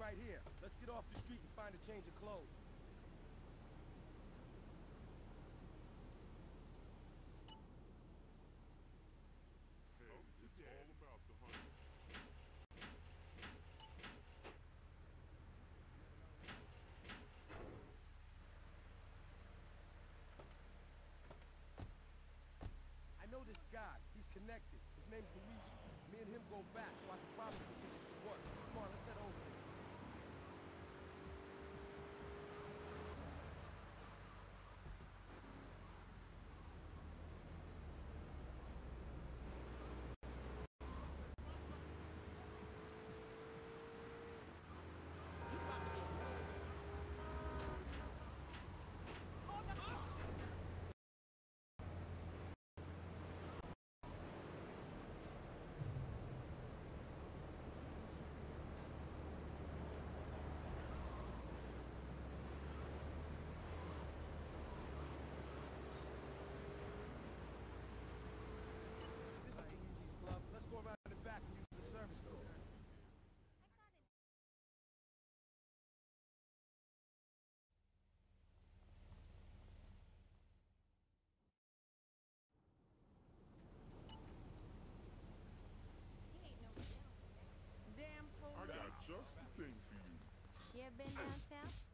right here. Let's get off the street and find a change of clothes. Hey, it's all about the hunt. I know this guy. He's connected. His name's Luigi. Me and him go back, so I can to get you some work. Come on, let's You ever been downtown?